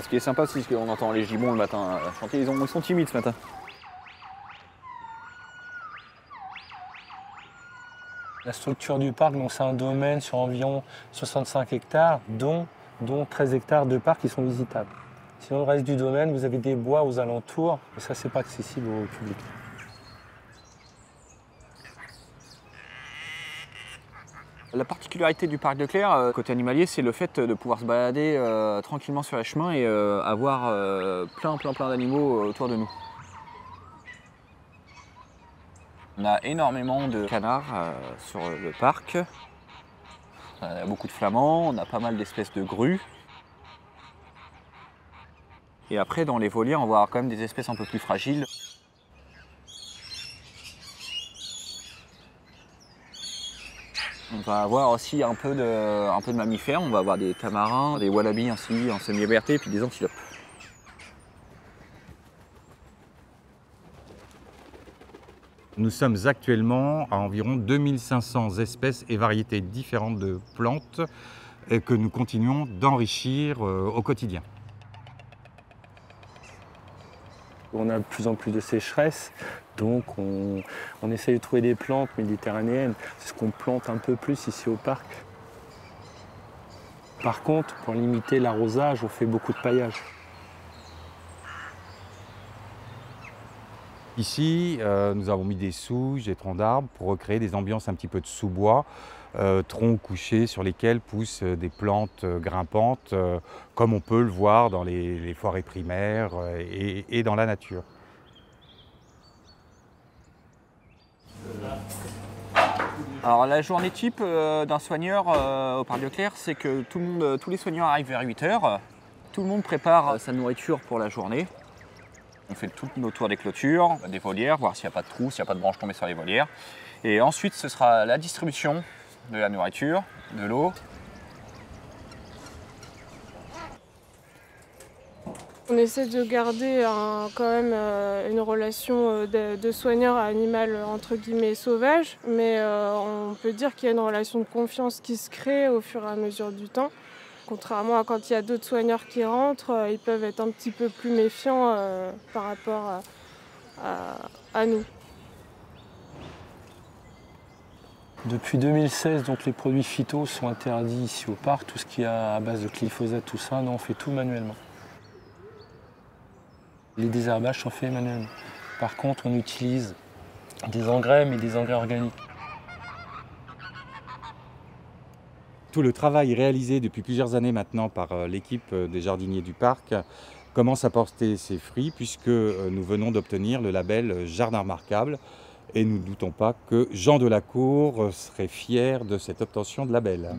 ce qui est sympa, c'est qu'on entend les gibbons le matin chanter. Ils, ont, sont timides ce matin. La structure du parc, c'est un domaine sur environ 65 hectares, dont, dont 13 hectares de parc qui sont visitables. Sinon, le reste du domaine, vous avez des bois aux alentours, et ça, c'est pas accessible au public. La particularité du parc de Claire, euh, côté animalier, c'est le fait de pouvoir se balader euh, tranquillement sur les chemins et euh, avoir plein, plein, plein d'animaux autour de nous. On a énormément de canards sur le parc. On a beaucoup de flamands, on a pas mal d'espèces de grues. Et après, dans les volières, on va avoir quand même des espèces un peu plus fragiles. On va avoir aussi un peu, de, mammifères, on va avoir des tamarins, des wallabies ainsi en semi-liberté, puis des antilopes. Nous sommes actuellement à environ 2500 espèces et variétés différentes de plantes et que nous continuons d'enrichir euh, au quotidien. On a de plus en plus de sécheresse, donc on, essaye de trouver des plantes méditerranéennes. C'est ce qu'on plante un peu plus ici au parc. Par contre, pour limiter l'arrosage, on fait beaucoup de paillage. Ici, euh, nous avons mis des souches, des troncs d'arbres pour recréer des ambiances un petit peu de sous-bois, euh, troncs couchés sur lesquels poussent des plantes grimpantes, euh, comme on peut le voir dans les, forêts primaires et, dans la nature. Alors la journée type d'un soigneur au Parc de Claire, c'est que tout le monde, tous les soigneurs arrivent vers 8h. Tout le monde prépare sa nourriture pour la journée. On fait tout le tour des clôtures, des volières, voir s'il n'y a pas de trous, s'il n'y a pas de branches tombées sur les volières. Et ensuite, ce sera la distribution de la nourriture, de l'eau. On essaie de garder quand même euh, une relation euh, de, soigneur à animal entre guillemets sauvage, mais euh, on peut dire qu'il y a une relation de confiance qui se crée au fur et à mesure du temps. Contrairement à quand il y a d'autres soigneurs qui rentrent, euh, ils peuvent être un petit peu plus méfiants euh, par rapport à, nous. Depuis 2016, donc, les produits phyto sont interdits ici au parc. Tout ce qui est à base de glyphosate, tout ça, on fait tout manuellement. Les désherbages sont faits manuellement. Par contre, on utilise des engrais, mais des engrais organiques. Tout le travail réalisé depuis plusieurs années maintenant par euh, l'équipe euh, des jardiniers du parc commence à porter ses fruits puisque euh, nous venons d'obtenir le label Jardin remarquable et nous ne doutons pas que Jean Delacour serait fier de cette obtention de label.